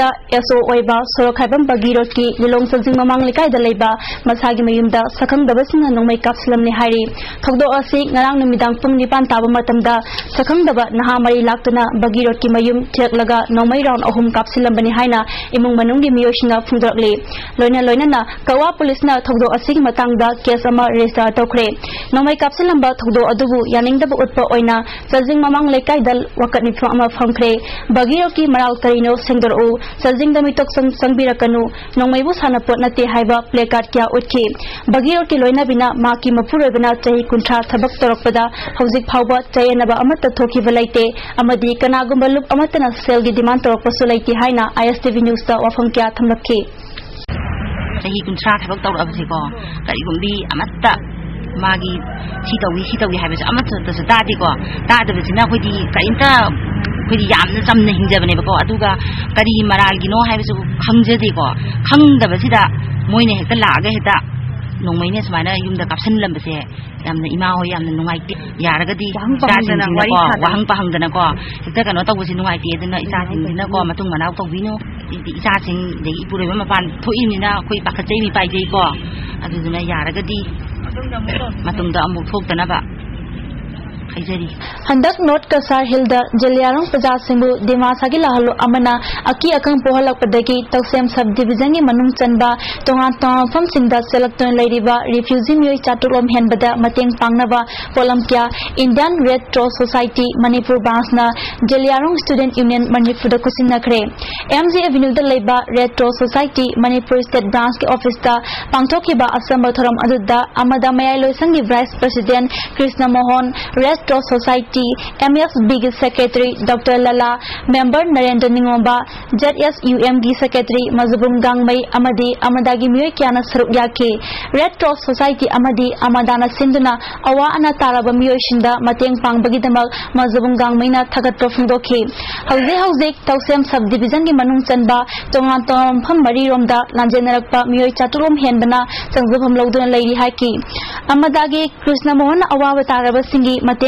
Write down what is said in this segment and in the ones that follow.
ꯗ ꯑꯦꯁ ꯑꯣ ꯑꯣꯏꯕ ꯁꯣꯔꯣꯈꯥꯏꯕꯝ ꯕꯒꯤ ꯔꯣꯗꯀꯤ ꯂꯤꯂꯣꯡ ꯁꯟꯖꯤꯡ ꯃꯃꯥꯡ ꯂꯩꯀꯥꯏꯗ ꯂꯩꯕ ꯃꯁꯥꯒꯤ ꯃꯌꯨꯝꯗ ꯁꯈꯪꯗꯕꯁꯤꯡꯅ ꯅꯣꯡꯃꯩ ꯀꯥꯞꯁꯤꯜꯂꯝꯅꯤ ꯍꯥꯏꯔꯤ ꯊꯧꯗꯣꯛ ꯑꯁꯤ ꯉꯔꯥꯡ ꯅꯨꯃꯤꯗꯥꯡ ꯄꯨꯡ ꯅꯤꯄꯥꯟ ꯇꯥꯕ ꯃꯇꯝꯗ ꯁꯈꯪꯗꯕ ꯅꯍꯥ ꯃꯔꯤ ꯂꯥꯛꯇꯨꯅ ꯕꯒꯤ ꯔꯣꯗꯀꯤ ꯃꯌꯨꯝ ꯊꯤꯔꯛꯂꯒ ꯅꯣꯡꯃꯩ ꯔꯥꯎꯟ ꯑꯍꯨꯝ ꯀꯥꯞꯁꯤꯜꯂꯝꯕꯅꯤ ꯍꯥꯏꯅ ꯏꯃꯨꯡ ꯃꯅꯨꯡꯒꯤ ꯃꯤꯑꯣꯏꯁꯤꯡꯅ ꯐꯣꯡꯗꯣꯔꯛꯂꯤ ꯂꯣꯏꯅ ꯂꯣꯏꯅꯅ ꯀꯋꯥ ꯄꯨꯂꯤꯁꯅ ꯊꯧꯗꯣꯛ ꯑꯁꯤꯒꯤ ꯃꯇꯥꯡꯗ ꯀꯦꯁ ꯑꯃ ꯔꯦꯖꯤꯁꯇꯔ ꯇꯧꯈ꯭ꯔꯦ ꯅꯣꯡꯃꯩ ꯀꯥꯞꯁꯤꯜꯂꯝꯕ ꯊꯧꯗꯣꯛ ꯑꯗꯨꯕु ꯌꯥꯅꯤꯡꯗꯕ ꯎꯠꯄ ꯑꯣꯏꯅ ꯆꯥꯖꯤꯡ ꯃꯃꯥꯡ ꯂꯩꯀꯥꯏꯗ ꯋꯥꯀꯠ ꯃꯤꯐꯝ ꯑꯃ ꯐꯝꯈ꯭ꯔꯦ ꯕꯒꯤ ꯔꯣꯗꯀꯤ ꯃꯔꯥꯜ ꯀꯔꯤꯅꯣ ꯁꯦꯡꯗꯣꯔꯛꯎ सजिंग मिटोक संगीरकनु नोंगमैबु सानपोत नते हाइबा प्लेकार्ड क्या उठे बगीर की लोइनाबिना मा की मफुरोइबना चाहि कुंठा थबक तोरकपदा हौजिक फाउबा कनागुम लुप सेल की डिमांड तोरकपसु लाइते हाइना आईएसटीवी न्यूज़ ता वफम क्या थमलखे चाहि कुंठा थबक तोरबसेको करिगुमबी तौगी सी तौगी हाइबस अमत ꯑꯩꯈꯣꯏꯗꯤ ꯌꯥꯝꯅ ꯆꯝꯅ ꯍꯤꯡꯖꯕꯅꯦꯕꯀꯣ ꯑꯗꯨꯒ ꯀꯔꯤ ꯃꯔꯥꯜꯒꯤꯅꯣ ꯍꯥꯏꯕꯁꯨ ꯈꯪꯖꯗꯦꯀꯣ ꯈꯪꯗꯕꯁꯤꯗ ꯃꯣꯏꯅ ꯍꯦꯛꯇ ꯂꯥꯛꯑꯒ ꯍꯦꯛꯇ ꯅꯣꯡꯃꯩꯅ ꯁꯨꯃꯥꯏꯅ ꯌꯨꯝꯗ ꯀꯥꯞꯁꯤꯜꯂꯝꯕꯁꯦ ꯌꯥꯝꯅ ꯏꯃꯥ ꯍꯣꯏ ꯌꯥꯝꯅ ꯅꯨꯡꯉꯥꯏꯇꯦ ꯌꯥꯔꯒꯗꯤ ꯏꯆꯥꯁꯤꯡꯁꯤꯅꯀꯣ ꯋꯥꯍꯪ ꯄꯥꯍꯪꯗꯅꯀꯣ ꯍꯦꯛꯇ ꯀꯩꯅꯣ ꯇꯧꯕꯁꯤ ꯅꯨꯡꯉꯥꯏꯇꯦ ꯑꯗꯨꯅ ꯏꯆꯥꯁꯤꯡꯁꯤꯅꯀꯣ ꯃꯇꯨꯡ ꯃꯅꯥꯎ ꯇꯧꯕꯤꯅꯨ ꯏꯆꯥꯁꯤꯡ ꯑꯗꯒꯤ ꯏꯄꯨꯔꯣꯏꯕ ꯃꯄꯥꯟ ꯊꯣꯛꯏꯕꯅꯤꯅ ꯑꯩꯈꯣꯏ ꯄꯥꯈꯠꯆꯩ ꯃꯤ ꯄꯥꯏꯖꯩꯀꯣ ꯑꯗꯨꯗꯨꯅ ꯌꯥꯔꯒꯗꯤ ꯃꯇꯨꯡꯗ ꯑꯃꯨꯛ ꯊꯣꯛꯇꯅꯕ ꯍꯥꯏꯖꯔꯤ ꯍꯟꯗꯛ ꯅꯣꯔꯠ ꯀꯁꯥꯔ ꯍꯤꯜꯗ ꯖꯂꯤꯌꯥꯔꯣꯡ ꯄ꯭ꯔꯖꯥꯁꯤꯡꯕꯨ ꯗꯤꯃꯥꯁꯥꯒꯤ ꯂꯥꯍꯜꯂꯣ ꯑꯃꯅ ꯑꯀꯤ ꯑꯀꯪ ꯄꯣꯍꯜꯂꯛꯄꯗꯒꯤ ꯇꯧꯁꯦꯝ ꯁꯕ ꯗꯤꯕꯤꯖꯟꯒꯤ ꯃꯅꯨꯡ ꯆꯟꯕ ꯇꯣꯉꯥꯟ ꯇꯣꯉꯥꯟ ꯃꯐꯝꯁꯤꯡꯗ ꯁꯦꯜꯂꯛꯇꯨꯅ ꯂꯩꯔꯤꯕ ꯔꯤꯐ꯭ꯌꯨꯖꯤ ꯃꯤꯑꯣꯏ ꯆꯥꯇ꯭ꯔꯨꯛꯂꯣꯝ ꯍꯦꯟꯕꯗ ꯃꯇꯦꯡ ꯄꯥꯡꯅꯕ ꯄꯣꯠꯂꯝ ꯀꯌꯥ Indian red cross society Manipur ꯕ꯭ꯔꯥꯟꯁꯅ ꯖꯂꯤꯌꯥꯔꯣꯡ ꯁ꯭ꯇꯨꯗꯦꯟꯠ ꯌꯨꯅꯤꯌꯟ ꯃꯅꯤꯄꯨꯔꯗ ꯈꯨꯠꯁꯤꯟꯅꯈ꯭ꯔꯦ ꯑꯦꯝ ꯖꯤ ꯑꯦꯚꯤꯅ꯭ꯌꯨꯗ ꯂꯩꯕ red cross society Manipur state ꯕ꯭ꯔꯥꯟꯁꯀꯤ ꯑꯣꯐꯤꯁꯇ ꯄꯥꯡꯊꯣꯛꯈꯤꯕ ꯑꯁꯝꯕ ꯊꯧꯔꯝ ꯑꯗꯨꯗ ꯑꯃꯗ ꯃꯌꯥꯏ ꯂꯣꯏꯁꯪꯒꯤ vice president Krishna Mohan red Cross Society, MSB की secretary doctor Lala member Narendra Ningoba ZSUM की सेक्रेटरी मजबुम गांगमई अमदी अमदागी मियोय क्याना सरुक याके रेड क्रॉस सोसाइटी अमदी अमदाना सिंधुना अवा अना ताराब मियोय शिंदा मतेंग पांगबगी दमक मजबुम गांगमईना थगत प्रफुंदोखी हौजे हौजे तौसेम सब डिवीज़न की मनुंग चनबा तोंगान तोंगान फम मरी रोमदा लांजेनरकपा मियोय चातुरोम हेनबना संजबम लौदुना लैरी हाकी अमदागी Krishna Mohan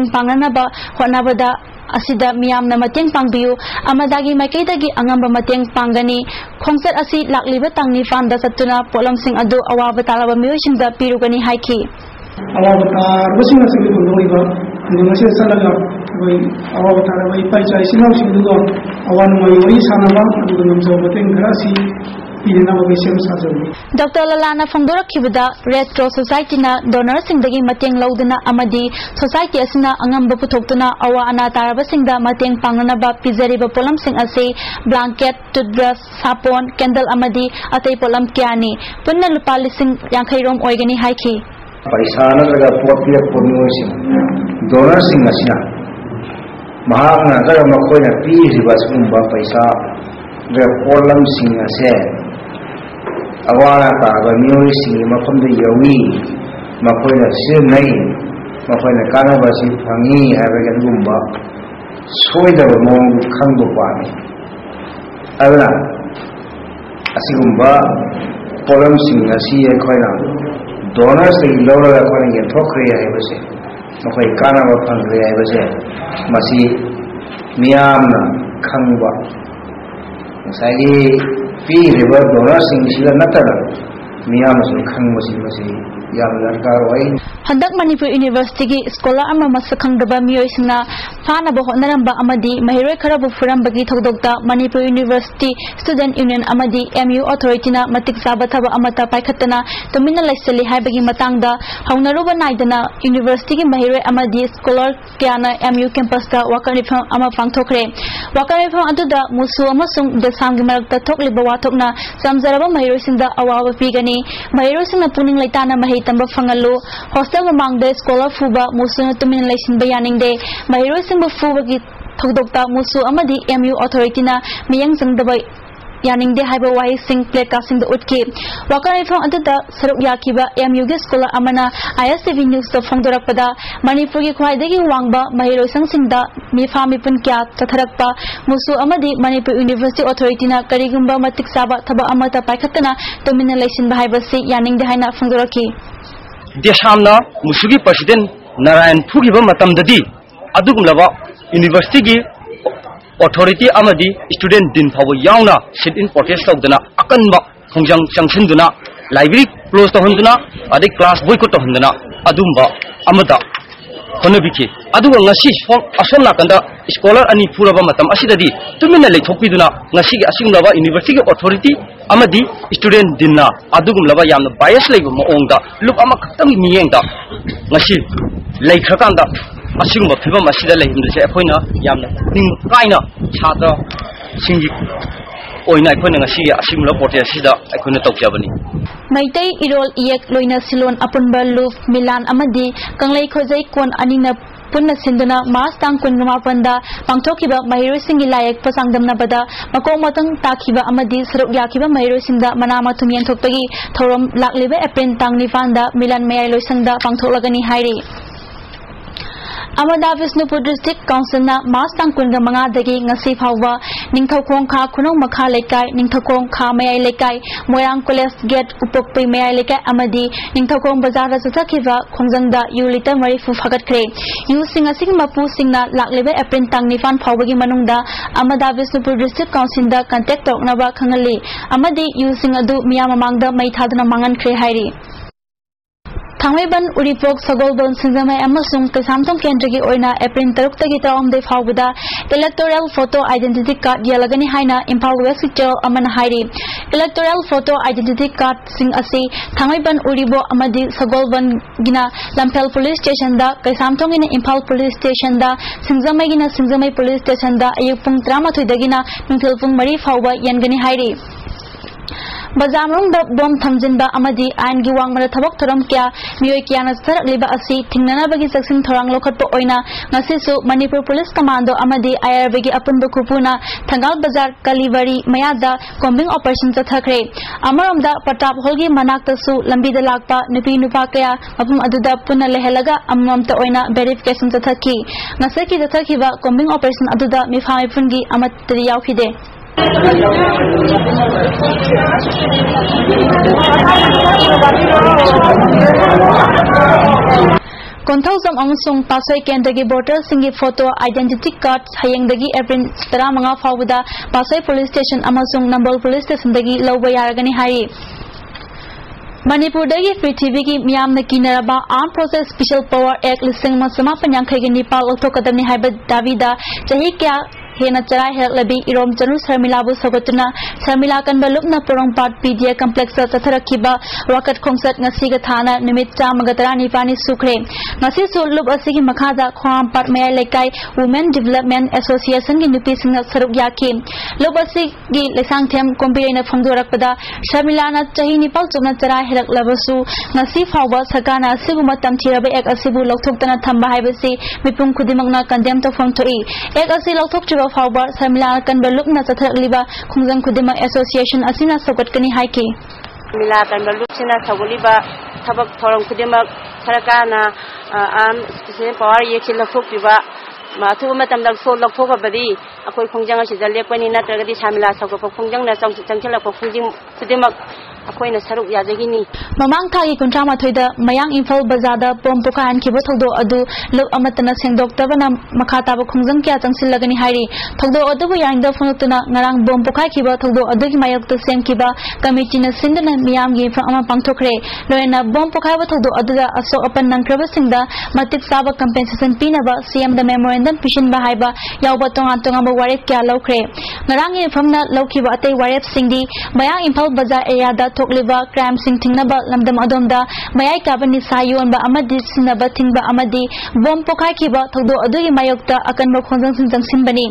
tengpang nanaba hotnabada asida miyam na mateng pangbiu amadagi maikaidagi angamba mateng panggani khongset asi lakliba tangni fanda satuna polam sing adu awaba talaba miyosing da pirugani haiki awaba tarba sing asing du ndoiba ndu masi salaga wai awaba tarba ipai chai sinau sing du awan mai wai adu ndu namso mateng grasi doctor ललाना फोंदोरखिबद red cross society ना donor Singh दगी मतेंग लौदना अमदी society असिना अंगंब पुथोक्तुना अवा अना तारब सिंह दा पोलम सिंह असे ब्लैंकेट टूथब्रश सापोन कैंडल अमदी पोलम क्यानी पुन्न लुपा लिसिंग ओइगनी हाइखी पैसा नत्रगा डोनर सिंह सुंबा पैसा पोलम ꯑꯋꯥ ꯑꯅꯥ ꯇꯥꯕ ꯃꯤꯑꯣꯏꯁꯤꯡꯒꯤ ꯃꯐꯝꯗ ꯌꯧꯏ ꯃꯈꯣꯏꯅ ꯁꯤꯖꯤꯟꯅꯩ ꯃꯈꯣꯏꯅ ꯀꯥꯟꯅꯕ ꯑꯁꯤ ꯐꯪꯏ ꯍꯥꯏꯕꯒꯤ ꯑꯗꯨꯒꯨꯝꯕ ꯁꯣꯏꯗꯕ ꯃꯑꯣꯡꯗꯨ ꯈꯪꯕ ꯄꯥꯝꯃꯤ ꯑꯗꯨꯅ ꯑꯁꯤꯒꯨꯝꯕ ꯄꯣꯠꯂꯝꯁꯤꯡ ꯑꯁꯤ ꯑꯩꯈꯣꯏꯅ ꯗꯣꯅꯔꯁꯇꯒꯤ ꯂꯧꯔꯒ ꯑꯩꯈꯣꯏꯅ ꯌꯦꯟꯊꯣꯛꯈ꯭ꯔꯦ ꯍꯥꯏꯕꯁꯦ ꯃꯈꯣꯏ ꯀꯥꯟꯅꯕ ꯐꯪꯈ꯭ꯔꯦ ꯍꯥꯏꯕꯁꯦ ꯃꯁꯤ ꯃꯤꯌꯥꯝꯅ ꯈꯪꯕ ꯉꯁꯥꯏꯒꯤ ꯄꯤꯔꯤꯕ ꯗꯣꯅꯔꯁꯤꯡꯁꯤꯗ ꯅꯠꯇꯅ ꯃꯤꯌꯥꯝꯅꯁꯨ yang laka wain handak manipur university gi scholar ama masakhang daba miyoi singna phana bo honna ramba amadi mahiroi khara bu furam bagi thodok ta manipur university student union amadi mu authority na matik saba thaba amata paikhatna tumina laisali haibagi matang da haunaro ba naidana university gi mahiroi amadi scholar kyana mu campus ta wakani pham ama pangthokre wakani pham adu da musu amasung da samgi marak ta thokliba wathokna samjaraba mahiroi singda awawa pigani mahiroi singna puning laitana mahiroi ꯃꯍꯩ ꯇꯝꯕ ꯐꯪꯍꯜꯂꯨ hostel ꯃꯃꯥꯡꯗ scholar ꯐꯨꯕ ꯃꯨꯁꯨꯅ ꯇꯨꯃꯤꯟꯅ ꯂꯩꯁꯤꯟꯕ ꯌꯥꯅꯤꯡꯗꯦ ꯃꯍꯩꯔꯣꯏꯁꯤꯡꯕꯨ ꯐꯨꯕꯒꯤ ꯊꯧꯗꯣꯛꯇ ꯃꯨꯁꯨ ꯑꯃꯗꯤ M U ꯑꯣꯊꯣꯔꯤꯇꯤꯅ ꯃꯤꯠꯌꯦꯡ ꯆꯪꯗꯕ यानिंगदे हाइब वाई सिंह प्लेट कासिंग उटकी वाकानेथों सरुक याकीब एमयूगी स्कूल आईएसटीवी न्यूज़ फोंदोरपद मणिपुर की ख्वाई वांग महेलोसंग मिफा मिपुन क्या तथरप मुसु मणिपुर यूनिवर्सिटी अथॉरिटी करीगुब मतिक चाब थब पाखतना तुमने लेसन है यानिंगदे है फोंदोरकी देशामना मुसुगी प्रेसिडेंट नारायण फूगी यूनिवर्सिटी की tawhanduna ade class boycott tawhanduna adumba amada honabiki aduga ngasi asom nakanda scholar ani puraba matam asidadi tumina leithokpiduna ngasi gi asinglaba university authority amadi student dinna adugum laba yamna bias leiba maongda look ama khaktang miyengda ngasi leikhrakanda ꯑꯁꯤꯒꯨꯝꯕ ꯐꯤꯕꯝ ꯑꯁꯤꯗ ꯂꯩꯍꯟꯕꯁꯦ ꯑꯩꯈꯣꯏꯅ ꯌꯥꯝꯅ ꯅꯤꯡ ꯀꯥꯏꯅ ꯁꯥꯇ꯭ꯔꯁꯤꯡꯒꯤ ꯑꯣꯏꯅ ꯑꯩꯈꯣꯏꯅ ꯉꯁꯤꯒꯤ ꯑꯁꯤꯒꯨꯝꯕ ꯄ꯭ꯔꯣꯇꯦꯁ ꯑꯁꯤꯗ ꯑꯩꯈꯣꯏꯅ ꯇꯧꯖꯕꯅꯤ ꯃꯩꯇꯩ ꯏꯔꯣꯜ ꯏꯌꯦꯛ ꯂꯣꯏꯅ ꯁꯤꯂꯣꯟ ꯑꯄꯨꯟꯕ ꯂꯨꯞ ꯃꯤꯂꯥꯟ ꯑꯃꯗꯤ ꯀꯪꯂꯩ ꯈꯣꯖꯩ ꯀꯣꯟ ꯑꯅꯤꯅ ꯄꯨꯟꯅ ꯁꯤꯟꯗꯨꯅ ꯃꯥꯔꯆ ꯇꯥꯡ ꯀꯨꯟꯒ ꯃꯥꯄꯟꯗ ꯄꯥꯡꯊꯣꯛꯈꯤꯕ ꯃꯍꯩꯔꯣꯏꯁꯤꯡꯒꯤ ꯂꯥꯏꯌꯦꯛꯄ ꯆꯥꯡꯗꯝꯅꯕꯗ ꯃꯀꯣꯛ ꯃꯇꯪ ꯇꯥꯈꯤꯕ ꯑꯃꯗꯤ ꯁꯔꯨꯛ ꯌꯥꯈꯤꯕ ꯃꯍꯩꯔꯣꯏꯁꯤꯡꯗ ꯃꯅꯥ ꯃꯊꯨꯝ ꯌꯦꯟꯊꯣꯛꯄꯒꯤ ꯊꯧꯔꯝ ꯂꯥꯛꯂꯤꯕ ꯑꯦꯄ꯭ꯔꯤꯜ ꯇꯥꯡ ꯅꯤꯄꯥꯟꯗ ꯃꯤꯂꯟ ꯃꯌꯥꯏ ꯂꯣꯏꯁꯪꯗ ꯄꯥꯡꯊꯣꯛꯂꯒꯅꯤ ꯍꯥꯏꯔꯤ Amada Visnupur District Council na Mastang Kunda mga dagi nga sifawa Ningthokong kha khunong makha lekkai Ningthokong kha mayai lekkai Moyang College Gate Upokpi mayai lekkai amadi Ningthokong Bazaar da sakiva khongjangda yulita marifu phagat kre yu singa sing mapu singna laklebe aprin tang nifan phawagi manungda Amada Visnupur District Council da contact tokna ba khangali amadi yu singa du miya mamangda mai thadna mangan kre hairi थांगमैबन Uripok सगोलबन सिंगमै अमसुंग केंद्र की ओइना April तरुक तगी तराउमदे फावबदा electoral photo identity card यलगनी हाइना इम्फाल वेस्ट टेल अमन इलेक्टोरल फ़ोटो आइडेंटिटी कार्ड सिंग असी सगोलबन गिना पुलिस स्टेशन दा कैसामथों गिना पुलिस स्टेशन दा सिंगजमै गिना पुलिस स्टेशन दा अयुक पुंग 13 दगिना पुंग मरी फावबा यनगनी हाइरी ꯕꯖꯥꯔ ꯕꯣꯝ ꯊꯝꯖꯤꯟꯕ ꯑꯃꯗꯤ ꯑꯥꯏꯟꯒꯤ ꯋꯥꯡꯃꯗ ꯊꯕꯛ ꯊꯧꯔꯝ ꯀꯌꯥ ꯃꯤꯑꯣꯏ ꯀꯌꯥꯅ ꯆꯠꯊꯔꯛꯂꯤꯕ ꯑꯁꯤ ꯊꯤꯡꯅꯅꯕꯒꯤ ꯆꯦꯛꯁꯤꯟ ꯊꯧꯔꯥꯡ ꯂꯧꯈꯠꯄ ꯑꯣꯏꯅ ꯉꯁꯤꯁꯨ ꯃꯅꯤꯄꯨꯔ ꯄꯨꯂꯤꯁ ꯀꯃꯥꯟꯗꯣ ꯑꯃꯗꯤ ꯑꯥꯏ ꯑꯥꯔ ꯕꯤꯒꯤ ꯑꯄꯨꯟꯕ ꯈꯨꯄꯨꯅ ꯊꯪꯒꯥꯜ ꯕꯖꯥꯔ ꯀꯂꯤꯕꯔꯤ ꯃꯌꯥꯗ ꯀꯣꯝꯕꯤꯡ ꯑꯣꯄꯔꯦꯁꯟ ꯆꯠꯊꯈ꯭ꯔꯦ ꯑꯃꯔꯣꯝꯗ ꯄ꯭ꯔꯇꯥꯞ ꯍꯣꯜꯒꯤ ꯃꯅꯥꯛꯇꯁꯨ ꯂꯝꯕꯤꯗ ꯂꯥꯛꯄ ꯅꯨꯄꯤ ꯅꯨꯄꯥ ꯀꯌꯥ ꯃꯐꯝ ꯑꯗꯨꯗ ꯄꯨꯟꯅ ꯂꯩꯍꯜꯂꯒ ꯑꯃꯃꯝꯇ ꯑꯣꯏꯅ ꯚꯦꯔꯤꯐꯤꯀꯦꯁꯟ ꯆꯠꯊꯈꯤ ꯉꯁꯤꯒꯤ ꯆꯠꯊꯈꯤꯕ ꯀꯣꯝꯕꯤꯡ ꯑꯣꯄꯔꯦꯁꯟ ꯑꯗꯨꯗ ꯃꯤꯐꯥ ꯃꯤꯄꯨꯟꯒꯤ ꯑꯃꯠꯇꯗꯤ ꯌꯥꯎꯈꯤꯗꯦ कौथौम पासई की बोटर सिंह फ़ोटो आईडेंटिटी कार्ड हयेंगे एप्रिल तेरा मंगा फाउद पासई पुलिस स्टेशन नंबल पुलिस स्टेशन लगने मनपुर पृथ्वी की मियाम की arm forces special power act लिंग समापन याखे निपाल है दावी चाह क्या चराय हेल्ब इरोम चनु शर्मिला सगोटना शर्मिला कन लुप्न पुरंग पाट पी डी ए कम्लेक्स वकट खोसटी सूख्रे लुप अखाद खोम पाट मैं लेक वुमें डेवलपमें एसोसीएसन की सरुक लुपांथम कॉम्बीर फोंदरपद शर्मिला चही निप चुप चराय हेल्ब सरकार तमथीब एक्तना थम्ब है मिपुम खुद कंडेम तो फोथ एक्ट लौथ of Harbor Seminar kan beluk na sa thak liba Khungjang Khudema Association asina sagat kani haike. Mila kan beluk sina sagoli ba thabak thorong khudema saraka na am se power ye chila phuk liba ma thu ma tam dal so lok phoka badi akoi khungjang asi jalle kani na tragadi samila sagok khungjang na sang chang chila phuk khungjing khudema अखोन सरुक याजगी ममांग थागी कुंट्रा माथोइद मयांग इम्फाल बजाद bomb पुकायन खिबो थौदो अदु लोक अमतना सेंगदोक तबना मखाताबो खुंजंग क्या चंगसिल लगनी हाइरी थौदो अदुबो यांगद फनुतना ngarang bom pukai khibo thogdo adugi mayok to sem kiba committee na sindana miyam gi from ama pangthokre loena bom pukai wa thogdo aduga aso apan nangkraba singda matik saba compensation pina ba cm the memorandum pishin ba haiba yawba tonga tonga ba warep kya lokre ngarang e from na lokhi ba atei warep singdi maya impal baza area da Imphal ꯕꯖꯥꯔ ꯑꯦꯔꯤꯌꯥꯗ ꯊꯣꯛꯂꯤꯕ ꯀ꯭ꯔꯥꯏꯝꯁꯤꯡ ꯊꯤꯡꯅꯕ ꯂꯝꯗꯝ ꯑꯗꯣꯝꯗ ꯃꯌꯥꯏ ꯀꯥꯕ ꯅꯤꯁꯥ ꯌꯣꯟꯕ ꯑꯃꯗꯤ ꯁꯤꯖꯤꯟꯅꯕ ꯊꯤꯡꯕ ꯑꯃꯗꯤ ꯕꯣꯝ ꯄꯣꯈꯥꯏꯈꯤꯕ ꯊꯧꯗꯣꯛ ꯑꯗꯨꯒꯤ ꯃꯥꯌꯣꯛꯇ ꯑꯀꯟꯕ ꯈꯣꯡꯖꯪꯁꯤꯡ ꯆꯪꯁꯤꯟꯕꯅꯤ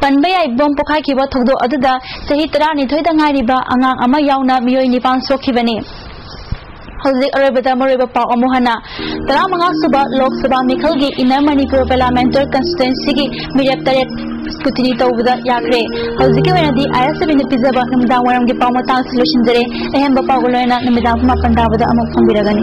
ꯄꯟꯕ ꯌꯥꯏ ꯕꯣꯝ ꯄꯣꯈꯥꯏꯈꯤꯕ ꯊꯧꯗꯣꯛ ꯑꯗꯨꯗ ꯆꯍꯤ ꯇꯔꯥꯅꯤꯊꯣꯏꯗ ꯉꯥꯏꯔꯤꯕ ꯑꯉꯥꯡ ꯑꯃ ꯌꯥꯎꯅ ꯃꯤꯑꯣꯏ ꯅꯤꯄꯥꯟ ꯁꯣꯛꯈꯤꯕꯅꯤ ꯍꯧꯖꯤꯛ ꯑꯔꯣꯏꯕꯗ ꯃꯔꯨꯑꯣꯏꯕ ꯄꯥꯎ ꯑꯃꯨꯛ ꯍꯟꯅ ꯇꯔꯥꯃꯉꯥ ꯁꯨꯕ ꯂꯣꯛ ꯁꯚꯥ ꯃꯤꯈꯜꯒꯤ ꯏꯟꯅꯔ ꯃꯅꯤꯄꯨꯔ ꯄꯥꯔꯂꯤꯌꯥꯃꯦꯟꯇꯔꯤ ꯀꯟꯁꯇꯤꯇꯨꯌꯦꯟꯁꯤꯒꯤ ꯃꯤꯔꯦꯞ ꯇꯔꯦꯠ ꯁ꯭ꯀꯨꯇꯤꯅꯤ ꯇꯧꯕꯗ ꯌꯥꯈ꯭ꯔꯦ ꯍꯧꯖꯤꯛꯀꯤ ꯑꯣꯏꯅꯗꯤ ꯑꯥꯏ ꯑꯦꯁ ꯑꯦꯕꯤꯅ ꯄꯤꯖꯕ ꯅꯨꯃꯤꯗꯥꯡ ꯋꯥꯏꯔꯝꯒꯤ ꯄꯥꯎ ꯃꯇꯥꯡꯁꯤ ꯂꯣꯏꯁꯤꯟꯖꯔꯦ ꯑꯍꯦꯟꯕ ꯄꯥꯎꯒ ꯂꯣꯏꯅ ꯅꯨꯃꯤꯗꯥꯡ ꯄꯨꯡ ꯃꯥꯄꯟ ꯇꯥꯕꯗ ꯑꯃꯨꯛ ꯐꯪꯕꯤꯔꯒꯅꯤ